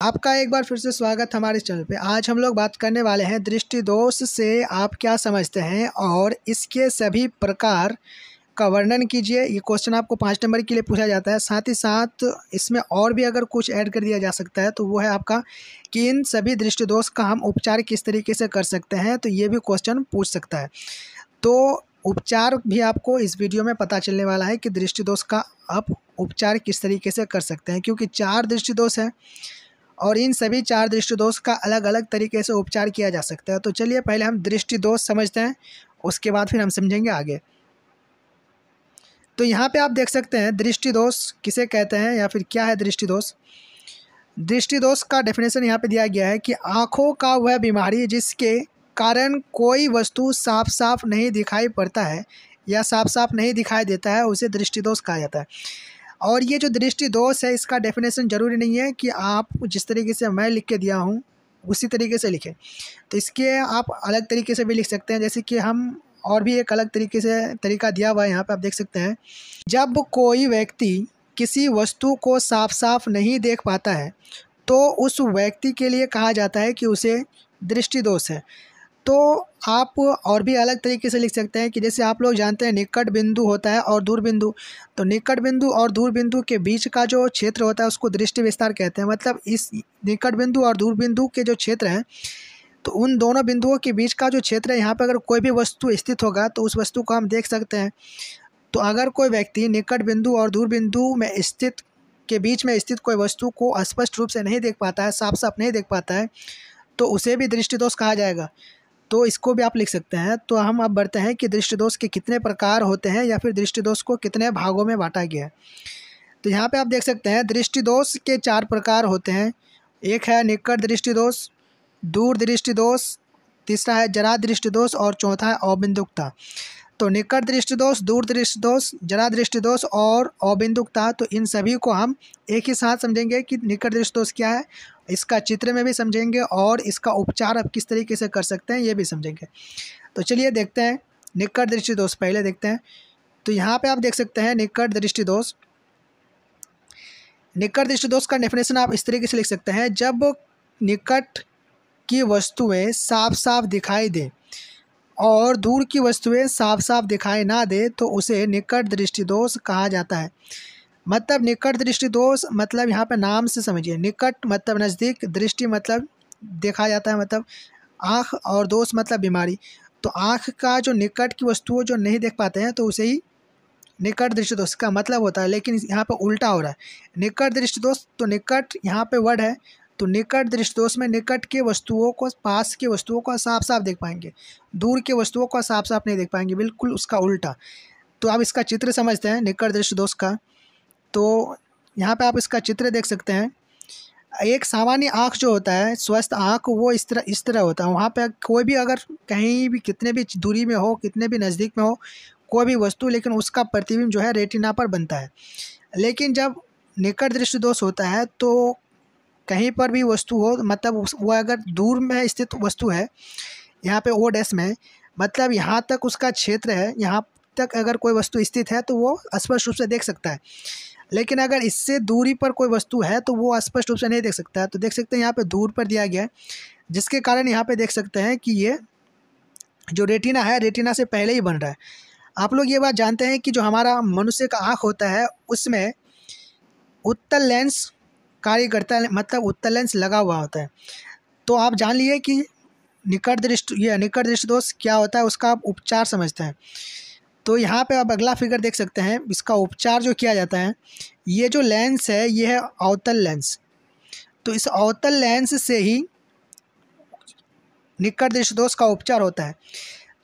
आपका एक बार फिर से स्वागत हमारे चैनल पे। आज हम लोग बात करने वाले हैं दृष्टि दोष से आप क्या समझते हैं और इसके सभी प्रकार का वर्णन कीजिए। ये क्वेश्चन आपको पाँच नंबर के लिए पूछा जाता है। साथ ही साथ इसमें और भी अगर कुछ ऐड कर दिया जा सकता है तो वो है आपका कि इन सभी दृष्टि दोष का हम उपचार किस तरीके से कर सकते हैं तो ये भी क्वेश्चन पूछ सकता है। तो उपचार भी आपको इस वीडियो में पता चलने वाला है कि दृष्टि दोष का आप उपचार किस तरीके से कर सकते हैं, क्योंकि चार दृष्टि दोष है। और इन सभी चार दृष्टि दोष का अलग अलग तरीके से उपचार किया जा सकता है। तो चलिए पहले हम दृष्टि दोष समझते हैं, उसके बाद फिर हम समझेंगे आगे। तो यहाँ पे आप देख सकते हैं, दृष्टि दोष किसे कहते हैं या फिर क्या है दृष्टि दोष? दृष्टि दोष का डेफिनेशन यहाँ पे दिया गया है कि आँखों का वह बीमारी जिसके कारण कोई वस्तु साफ़ साफ़ नहीं दिखाई पड़ता है या साफ़ साफ़ नहीं दिखाई देता है, उसे दृष्टि दोष कहा जाता है। और ये जो दृष्टि दोष है, इसका डेफिनेशन ज़रूरी नहीं है कि आप जिस तरीके से मैं लिख के दिया हूँ, उसी तरीके से लिखें। तो इसके आप अलग तरीके से भी लिख सकते हैं, जैसे कि हम और भी एक अलग तरीके से तरीका दिया हुआ है, यहाँ पर आप देख सकते हैं। जब कोई व्यक्ति किसी वस्तु को साफ़ साफ़ नहीं देख पाता है तो उस व्यक्ति के लिए कहा जाता है कि उसे दृष्टि दोष है। तो आप और भी अलग तरीके से लिख सकते हैं कि जैसे आप लोग जानते हैं निकट बिंदु होता है और दूर बिंदु तो निकट बिंदु और दूर बिंदु के बीच का जो क्षेत्र होता है उसको दृष्टि विस्तार कहते हैं। मतलब इस निकट बिंदु और दूर बिंदु के जो क्षेत्र हैं तो उन दोनों बिंदुओं के बीच का जो क्षेत्र है, यहाँ पर अगर कोई भी वस्तु स्थित होगा तो उस वस्तु को हम देख सकते हैं। तो अगर कोई व्यक्ति निकट बिंदु और दूर बिंदु में स्थित, के बीच में स्थित कोई वस्तु को स्पष्ट रूप से नहीं देख पाता है साफ़ साफ़ नहीं देख पाता है तो उसे भी दृष्टि दोष कहा जाएगा। तो इसको भी आप लिख सकते हैं। तो हम अब बढ़ते हैं कि दृष्टि दोष के कितने प्रकार होते हैं या फिर दृष्टि दोष को कितने भागों में बांटा गया है। तो यहाँ पे आप देख सकते हैं दृष्टि दोष के चार प्रकार होते हैं। एक है निकट दृष्टि दोष दूर दृष्टि दोष तीसरा है जरा दृष्टि दोष और चौथा है अबिंदुकता। तो निकट दृष्टि दोष दूर दृष्टि दोष जरा दृष्टि दोष और अबिंदुकता तो इन सभी को हम एक ही साथ समझेंगे कि निकट दृष्टि दोष क्या है। इसका चित्र में भी समझेंगे और इसका उपचार आप किस तरीके से कर सकते हैं, ये भी समझेंगे। तो चलिए देखते हैं, निकट दृष्टि दोष पहले देखते हैं। तो यहाँ पे आप देख सकते हैं, निकट दृष्टि दोष। निकट दृष्टि दोष का डेफिनेशन आप इस तरीके से लिख सकते हैं, जब निकट की वस्तुएँ साफ़ साफ़ दिखाई दें और दूर की वस्तुएँ साफ़ साफ़ दिखाई ना दे तो उसे निकट दृष्टि दोष कहा जाता है। मतलब निकट दृष्टि दोष मतलब यहाँ पे नाम से समझिए। निकट मतलब नज़दीक दृष्टि मतलब देखा जाता है मतलब आँख और दोष मतलब बीमारी। तो आँख का जो निकट की वस्तुओं जो नहीं देख पाते हैं तो उसे ही निकट दृष्टि दोष का मतलब होता है। लेकिन यहाँ पर उल्टा हो रहा है। निकट दृष्टि दोष तो निकट यहाँ पे वर्ड है। तो निकट दृष्टि दोष में निकट के वस्तुओं को, पास के वस्तुओं को साफ़ साफ़ देख पाएँगे। दूर के वस्तुओं को साफ़ साफ़ नहीं देख पाएँगे। बिल्कुल उसका उल्टा। तो आप इसका चित्र समझते हैं निकट दृष्टि दोष का। तो यहाँ पे आप इसका चित्र देख सकते हैं। एक सामान्य आँख जो होता है, स्वस्थ आँख, वो इस तरह इस तरह होता है। वहाँ पे कोई भी अगर कहीं भी, कितने भी दूरी में हो, कितने भी नज़दीक में हो, कोई भी वस्तु, लेकिन उसका प्रतिबिंब जो है रेटिना पर बनता है। लेकिन जब निकट दृष्टि दोष होता है तो कहीं पर भी वस्तु हो मतलब वो अगर दूर में स्थित वस्तु है, यहाँ पे ओ डैश में मतलब यहाँ तक उसका क्षेत्र है, यहाँ तक अगर कोई वस्तु स्थित है तो वो स्पष्ट रूप से देख सकता है। लेकिन अगर इससे दूरी पर कोई वस्तु है तो वो स्पष्ट रूप से नहीं देख सकता है। तो देख सकते हैं यहाँ पे दूर पर दिया गया है, जिसके कारण यहाँ पे देख सकते हैं कि ये जो रेटिना है, रेटिना से पहले ही बन रहा है। आप लोग ये बात जानते हैं कि जो हमारा मनुष्य का आँख होता है, उसमें उत्तल लेंस कार्य करता है मतलब उत्तल लेंस लगा हुआ होता है। तो आप जान लिए कि निकट दृष्टि, ये निकट दृष्टि दोष क्या होता है, उसका आप उपचार समझते हैं। तो यहाँ पे आप अगला फिगर देख सकते हैं। इसका उपचार जो किया जाता है, ये जो लेंस है, ये है अवतल लेंस। तो इस अवतल लेंस से ही निकट दृष्टि दोष का उपचार होता है।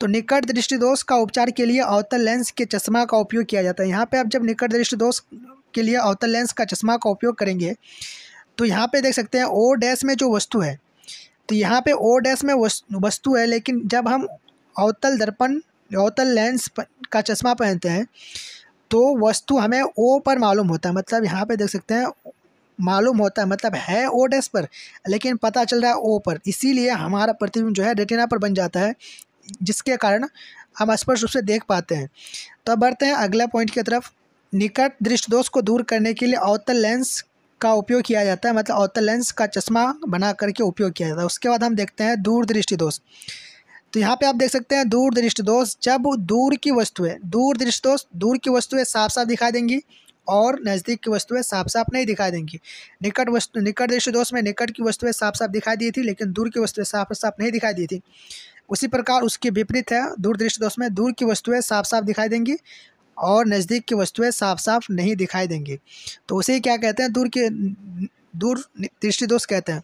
तो निकट दृष्टि दोष का उपचार के लिए अवतल लेंस के चश्मा का उपयोग किया जाता है। यहाँ पे आप जब निकट दृष्टि दोष के लिए अवतल लेंस का चश्मा का उपयोग करेंगे तो यहाँ पे देख सकते हैं ओ डैश में जो वस्तु है तो यहाँ पे ओ डैश में वस्तु है, लेकिन जब हम अवतल दर्पण अवतल लेंस का चश्मा पहनते हैं तो वस्तु हमें ओ पर मालूम होता है। मतलब यहाँ पे देख सकते हैं, मालूम होता है मतलब है ओ डैश पर, लेकिन पता चल रहा है ओ पर। इसीलिए हमारा प्रतिबिंब जो है रेटिना पर बन जाता है, जिसके कारण हम स्पष्ट रूप से देख पाते हैं। तो अब बढ़ते हैं अगला पॉइंट की तरफ़। निकट दृष्टि दोष को दूर करने के लिए अवतल लेंस का उपयोग किया जाता है। मतलब अवतल लेंस का चश्मा बना करके उपयोग किया जाता है। उसके बाद हम देखते हैं दूर दृष्टि दोष। तो यहाँ पे आप देख सकते हैं दूर दृष्टि दोष जब दूर की वस्तुएँ दूर दृष्टि दोष दूर की वस्तुएँ साफ़ साफ़ दिखाई देंगी और नज़दीक की वस्तुएँ साफ़ साफ़ नहीं दिखाई देंगी। निकट वस्तु, निकट दृष्टि दोष में निकट की वस्तुएँ साफ़ साफ़ दिखाई दी थी, लेकिन दूर की वस्तुएँ साफ़ साफ़ नहीं दिखाई दी थी। उसी प्रकार उसके विपरीत है दूर दृष्टि दोष में दूर की वस्तुएँ साफ़ साफ़ दिखाई देंगी और नज़दीक की वस्तुएँ साफ़ साफ़ नहीं दिखाई देंगी। तो उसे क्या कहते हैं? दूर के दूर दृष्टि दोष कहते हैं।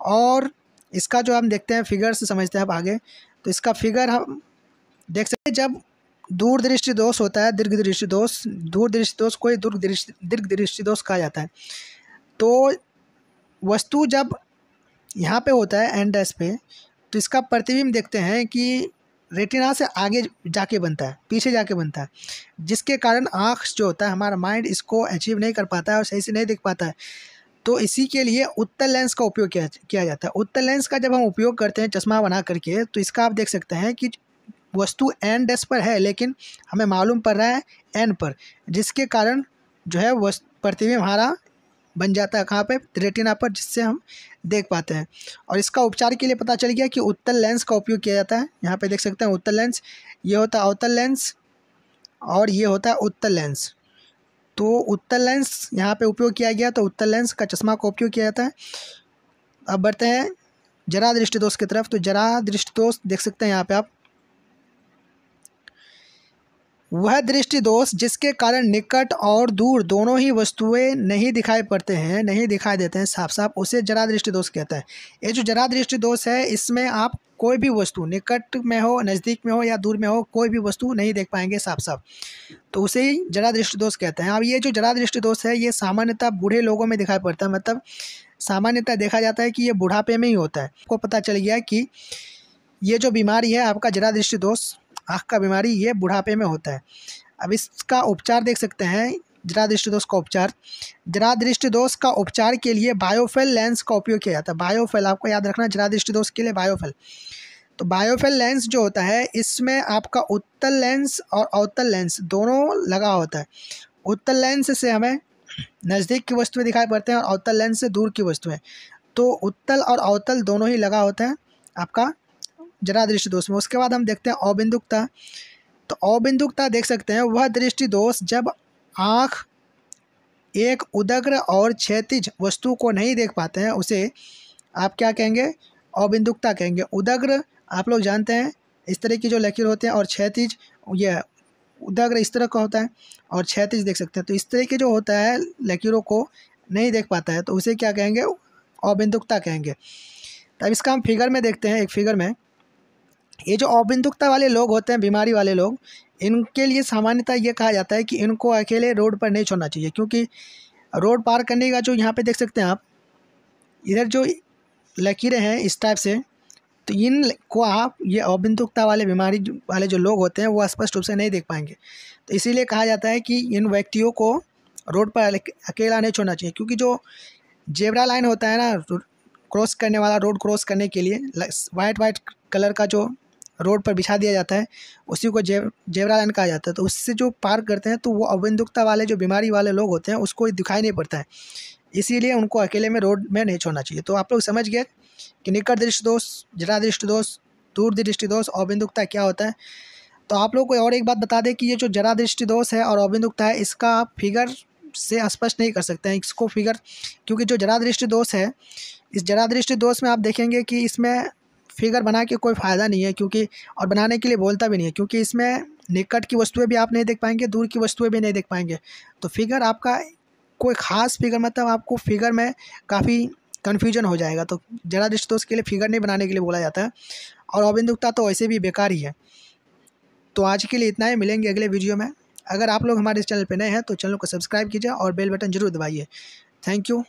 और इसका जो हम देखते हैं फिगर से समझते हैं अब आगे। तो इसका फिगर हम देख सकते हैं, जब दूर दृष्टि दोष होता है दीर्घ दृष्टि दोष दूर दृष्टि दोष को दूर दृष्टि दीर्घ दृष्टि दोष कहा जाता है। तो वस्तु जब यहाँ पे होता है एंड डैश पे तो इसका प्रतिबिंब देखते हैं कि रेटिना से आगे जाके बनता है, पीछे जाके बनता है, जिसके कारण आँख जो होता है, हमारा माइंड इसको अचीव नहीं कर पाता है और सही से नहीं देख पाता है। तो इसी के लिए उत्तर लेंस का उपयोग किया किया जाता है। उत्तर लेंस का जब हम उपयोग करते हैं चश्मा बना करके तो इसका आप देख सकते हैं कि वस्तु एन डेस पर है, लेकिन हमें मालूम पड़ रहा है एन पर, जिसके कारण जो है वस्तु प्रतिबिंब हमारा बन जाता है कहाँ पे? रेटिना पर, जिससे हम देख पाते हैं। और इसका उपचार के लिए पता चल गया कि उत्तल लेंस का उपयोग किया जाता है। यहाँ पे देख सकते हैं उत्तल लेंस ये होता है अवतल लेंस और ये होता है उत्तल लेंस तो उत्तर लेंस यहाँ पे उपयोग किया गया तो उत्तर लेंस का चश्मा का उपयोग किया जाता है। अब बढ़ते हैं जरा दृष्टि दोष की तरफ़ तो जरा दृष्टि दोष देख सकते हैं यहाँ पे आप। वह दृष्टि दोष जिसके कारण निकट और दूर दोनों ही वस्तुएँ नहीं दिखाई पड़ते हैं, नहीं दिखाई देते हैं, साफ़ साफ़ उसे जरा दृष्टि दोष कहता है। ये जो जरा दृष्टि दोष है, इसमें आप कोई भी वस्तु, निकट में हो, नज़दीक में हो या दूर में हो, कोई भी वस्तु नहीं देख पाएँगे साफ़ साफ़। तो उसे ही जरा दृष्टि दोष कहते हैं। अब ये जो जरा दृष्टि दोष है, ये सामान्यतः बूढ़े लोगों में दिखाई पड़ता है। मतलब सामान्यतः देखा जाता है कि ये बुढ़ापे में ही होता है। आपको पता चल गया कि ये जो बीमारी है, आपका जरा दृष्टि दोष आँख का बीमारी ये बुढ़ापे में होता है। अब इसका उपचार देख सकते हैं जरा दृष्टि दोष का उपचार। जरा दृष्टि दोष का उपचार के लिए बायोफेल लेंस का उपयोग किया जाता है। बायोफेल, आपको याद रखना जरा दृष्टि दोष के लिए बायोफेल। तो बायोफेल लेंस जो होता है, इसमें आपका उत्तल लेंस और अवतल लेंस दोनों लगा होता है। उत्तल लेंस से हमें नज़दीक की वस्तुएँ दिखाई पड़ते हैं और अवतल लेंस से दूर की वस्तुएँ। तो उत्तल और अवतल दोनों ही लगा होता है। आपका जरा दृष्टि दोष में। उसके बाद हम देखते हैं अबिंदुकता। तो अबिंदुकता देख सकते हैं, वह दृष्टि दोष जब आँख एक उदग्र और क्षैतिज वस्तु को नहीं देख पाते हैं, उसे आप क्या कहेंगे? अबिंदुकता कहेंगे। उदग्र, आप लोग जानते हैं, इस तरह की जो लकीर होते हैं और क्षैतिज, ये उदग्र इस तरह का होता है और क्षैतिज देख सकते हैं। तो इस तरह के जो होता है, लकीरों को नहीं देख पाता है तो उसे क्या कहेंगे? अबिंदुकता कहेंगे। तब इसका हम फिगर में देखते हैं, एक फिगर में। ये जो अबिंदुकता वाले लोग होते हैं, बीमारी वाले लोग, इनके लिए सामान्यतः ये कहा जाता है कि इनको अकेले रोड पर नहीं छोड़ना चाहिए, क्योंकि रोड पार करने का जो यहाँ पे देख सकते हैं आप, इधर जो लकीरें हैं इस टाइप से तो इन को आप, ये अबिंदुकता वाले, बीमारी वाले जो लोग होते हैं, वो स्पष्ट रूप से नहीं देख पाएँगे। तो इसीलिए कहा जाता है कि इन व्यक्तियों को रोड पर अकेला नहीं छोड़ना चाहिए, क्योंकि जो जेबरा लाइन होता है ना क्रॉस करने वाला, रोड क्रॉस करने के लिए वाइट वाइट कलर का जो रोड पर बिछा दिया जाता है, उसी को जेब जेबरा लाइन कहा जाता है। तो उससे जो पार करते हैं तो वो अबंदुकता वाले, जो बीमारी वाले लोग होते हैं, उसको दिखाई नहीं पड़ता है। इसीलिए उनको अकेले में रोड में नहीं छोड़ना चाहिए। तो आप लोग समझ गए कि निकट दृष्टि दोष जरा दृष्टि दोष दूर दृष्टि दोष अबिंदुकता क्या होता है। तो आप लोग को और एक बात बता दें कि ये जो जरा दृष्टि दोष है और अबिंदुकता है, इसका आप फिगर से स्पष्ट नहीं कर सकते हैं, इसको फिगर, क्योंकि जो जरा दृष्टि दोष है, इस जरा दृष्टि दोष में आप देखेंगे कि इसमें फिगर बना के कोई फ़ायदा नहीं है, क्योंकि, और बनाने के लिए बोलता भी नहीं है, क्योंकि इसमें निकट की वस्तुएँ भी आप नहीं देख पाएँगे, दूर की वस्तुएँ भी नहीं देख पाएँगे। तो फिगर आपका कोई ख़ास फिगर मतलब आपको फिगर में काफ़ी कन्फ्यूज़न हो जाएगा। तो जरा दृष्टि उसके लिए फिगर नहीं बनाने के लिए बोला जाता है, और अबिंदुकता तो वैसे भी बेकार ही है। तो आज के लिए इतना ही, मिलेंगे अगले वीडियो में। अगर आप लोग हमारे चैनल पर नए हैं तो चैनल को सब्सक्राइब कीजिए और बेल बटन ज़रूर दबाइए। Thank you.